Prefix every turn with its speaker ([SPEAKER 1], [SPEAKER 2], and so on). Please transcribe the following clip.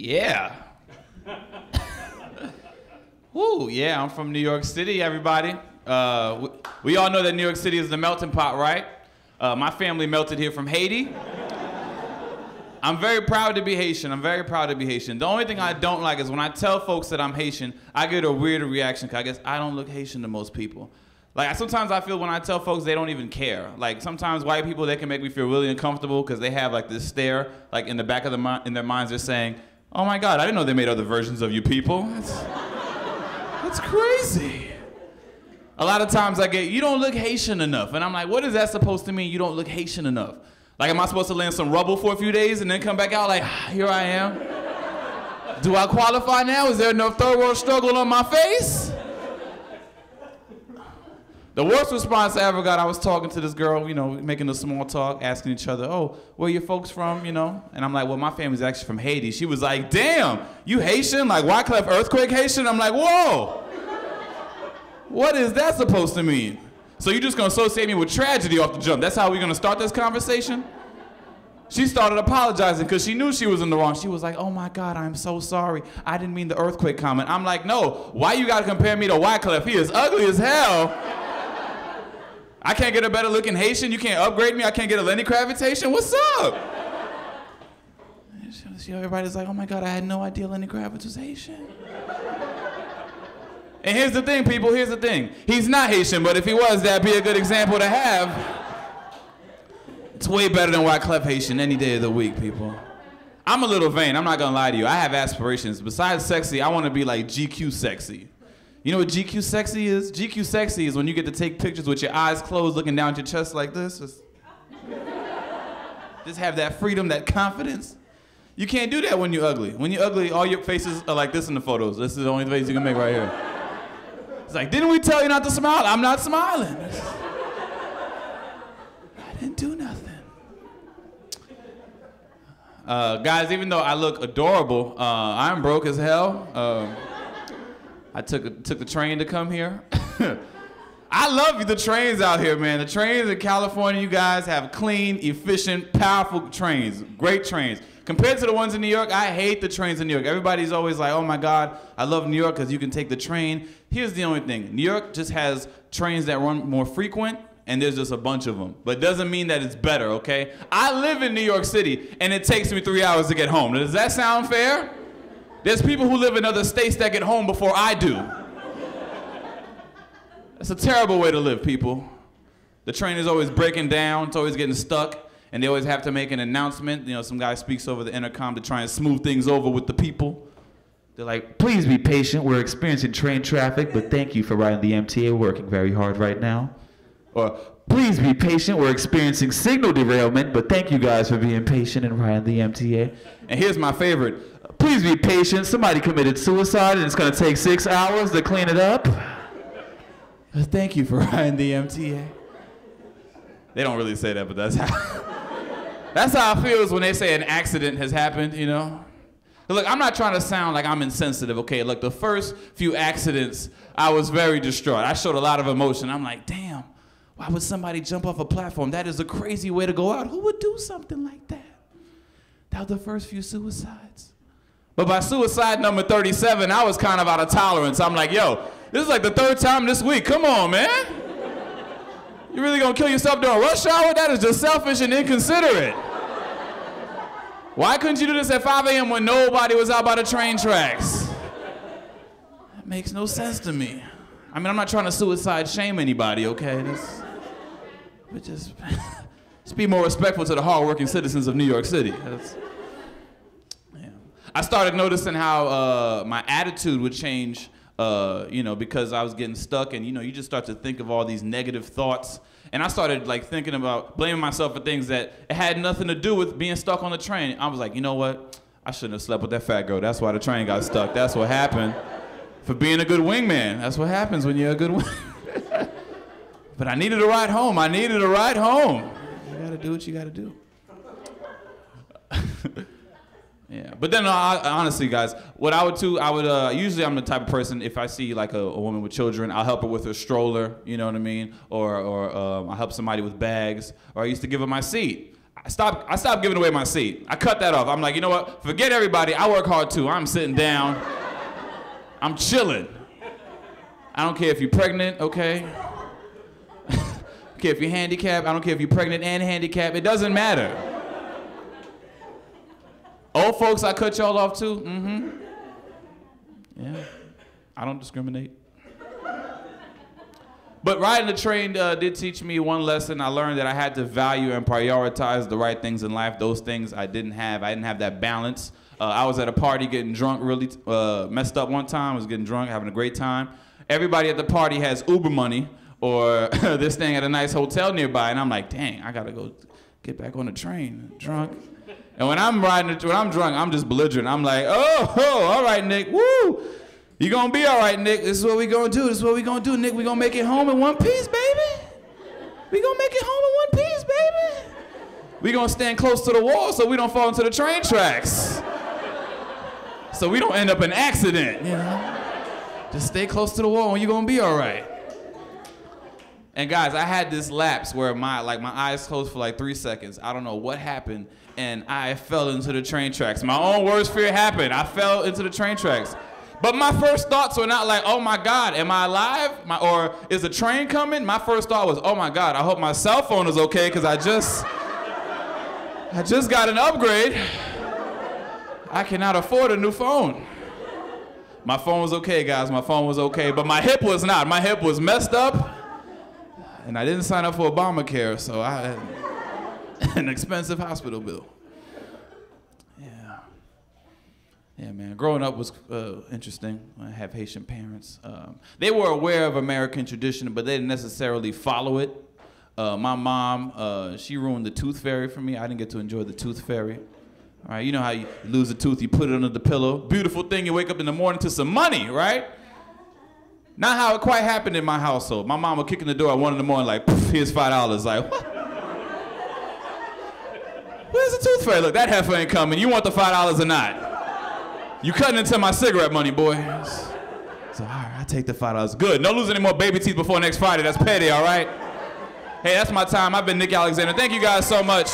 [SPEAKER 1] Yeah. Woo, yeah, I'm from New York City, everybody. Uh, we, we all know that New York City is the melting pot, right? Uh, my family melted here from Haiti. I'm very proud to be Haitian. I'm very proud to be Haitian. The only thing I don't like is when I tell folks that I'm Haitian, I get a weird reaction because I guess I don't look Haitian to most people. Like sometimes I feel when I tell folks they don't even care. Like sometimes white people they can make me feel really uncomfortable because they have like this stare like in the back of the mi- in their minds they're saying, "Oh my God, I didn't know they made other versions of you people." That's, that's crazy. A lot of times I get, "You don't look Haitian enough," and I'm like, "What is that supposed to mean? You don't look Haitian enough?" Like, am I supposed to land some rubble for a few days and then come back out like, ah, "Here I am"? Do I qualify now? Is there enough third world struggle on my face? The worst response I ever got, I was talking to this girl, you know, making a small talk, asking each other, oh, where your folks from, you know? And I'm like, well, my family's actually from Haiti. She was like, damn, you Haitian? Like Wyclef earthquake Haitian? I'm like, whoa. What is that supposed to mean? So you're just gonna associate me with tragedy off the jump? That's how we're gonna start this conversation? She started apologizing because she knew she was in the wrong. She was like, oh my God, I'm so sorry. I didn't mean the earthquake comment. I'm like, no, why you gotta compare me to Wyclef? He is ugly as hell. I can't get a better looking Haitian. You can't upgrade me. I can't get a Lenny Kravitation. What's up? Everybody's like, oh my God, I had no idea Lenny Kravitz was Haitian. And here's the thing, people, here's the thing. He's not Haitian, but if he was, that'd be a good example to have. It's way better than Wyclef Haitian any day of the week, people. I'm a little vain, I'm not gonna lie to you. I have aspirations. Besides sexy, I wanna be like GQ sexy. You know what GQ sexy is? GQ sexy is when you get to take pictures with your eyes closed, looking down at your chest like this. Just, just have that freedom, that confidence. You can't do that when you're ugly. When you're ugly, all your faces are like this in the photos. This is the only face you can make right here. It's like, didn't we tell you not to smile? I'm not smiling. I didn't do nothing. Uh, guys, even though I look adorable, uh, I'm broke as hell. Uh, I took took the train to come here. I love the trains out here, man. The trains in California, you guys have clean, efficient, powerful trains. Great trains. Compared to the ones in New York, I hate the trains in New York. Everybody's always like, oh my God, I love New York because you can take the train. Here's the only thing New York just has trains that run more frequent, and there's just a bunch of them. But doesn't mean that it's better, okay? I live in New York City, and it takes me three hours to get home. Does that sound fair? There's people who live in other states that get home before I do. That's a terrible way to live, people. The train is always breaking down, it's always getting stuck and they always have to make an announcement. You know, some guy speaks over the intercom to try and smooth things over with the people. They're like, please be patient. We're experiencing train traffic, but thank you for riding the MTA. Working very hard right now. Or, please be patient. We're experiencing signal derailment, but thank you guys for being patient and riding the MTA. And here's my favorite. Please be patient. Somebody committed suicide, and it's going to take six hours to clean it up. Thank you for riding the MTA. They don't really say that, but that's how. That's how it feels when they say an accident has happened, you know? Look, I'm not trying to sound like I'm insensitive, okay? Look, the first few accidents, I was very distraught. I showed a lot of emotion. I'm like, damn, why would somebody jump off a platform? That is a crazy way to go out. Who would do something like that? That was the first few suicides. But by suicide number 37, I was kind of out of tolerance. I'm like, yo, this is like the third time this week. Come on, man. You really gonna kill yourself during rush hour? That is just selfish and inconsiderate. Why couldn't you do this at 5 a.m. when nobody was out by the train tracks? That makes no sense to me. I mean, I'm not trying to suicide shame anybody, okay? But just, just be more respectful to the hardworking citizens of New York City. That's. I started noticing how uh, my attitude would change uh, you know, because I was getting stuck, and you know, you just start to think of all these negative thoughts, and I started like thinking about blaming myself for things that had nothing to do with being stuck on the train. I was like, you know what? I shouldn't have slept with that fat girl. That's why the train got stuck. That's what happened. For being a good wingman, that's what happens when you're a good wing. but I needed a ride home. I needed a ride home. You gotta do what you gotta do. Yeah, but then uh, honestly, guys, what I would do, I would uh, usually I'm the type of person if I see like a, a, woman with children, I'll help her with her stroller, you know what I mean, or or um, I help somebody with bags, or I used to give her my seat. I stopped, I stopped giving away my seat. I cut that off. I'm like, you know what? Forget everybody. I work hard too. I'm sitting down. I'm chilling. I don't care if you're pregnant, okay? I don't care if you're handicapped. I don't care if you're pregnant and handicapped. It doesn't matter. Old folks, I cut y'all off too. Mm-hmm. Yeah. I don't discriminate. But riding the train uh, did teach me one lesson. I learned that I had to value and prioritize the right things in life. Those things I didn't have. I didn't have that balance. Uh, I was at a party getting drunk, really uh, messed up one time. I was getting drunk, having a great time. Everybody at the party has Uber money or they're staying at a nice hotel nearby, and I'm like, dang, I gotta go get back on the train, drunk. And when I'm riding, the, when I'm drunk, I'm just belligerent. I'm like, oh, oh all right, Nick, woo. You gonna be all right, Nick. This is what we gonna do. This is what we gonna do, Nick. We gonna make it home in one piece, baby. We gonna make it home in one piece, baby. We gonna stand close to the wall so we don't fall into the train tracks. So we don't end up in accident, you know. Just stay close to the wall and you're gonna be all right. And guys, I had this lapse where my like my eyes closed for like three seconds. I don't know what happened, and I fell into the train tracks. My own worst fear happened. I fell into the train tracks. But my first thoughts were not like, oh my God, am I alive? My, or is a train coming? My first thought was, oh my God, I hope my cell phone is okay because I just, I just got an upgrade. I cannot afford a new phone. My phone was okay, guys. My phone was okay, but my hip was not. My hip was messed up, and I didn't sign up for Obamacare, so I had an expensive hospital bill. Yeah, Yeah, man. Growing up was uh, interesting. I have Haitian parents. Um, they were aware of American tradition, but they didn't necessarily follow it. Uh, my mom, uh, she ruined the tooth fairy for me. I didn't get to enjoy the tooth fairy. All right, you know how you lose a tooth, you put it under the pillow. Beautiful thing, you wake up in the morning to some money, right? Not how it quite happened in my household. My mom would kick in the door at one in the morning, like, here's five dollars. Like, what? Where's the tooth fairy? Look, that heifer ain't coming. You want the five dollars or not? You cutting into my cigarette money, boy. So, all right, I take the five dollars. Good. Don't lose any more baby teeth before next Friday. That's petty, all right? Hey, that's my time. I've been Nick Alexander. Thank you guys so much.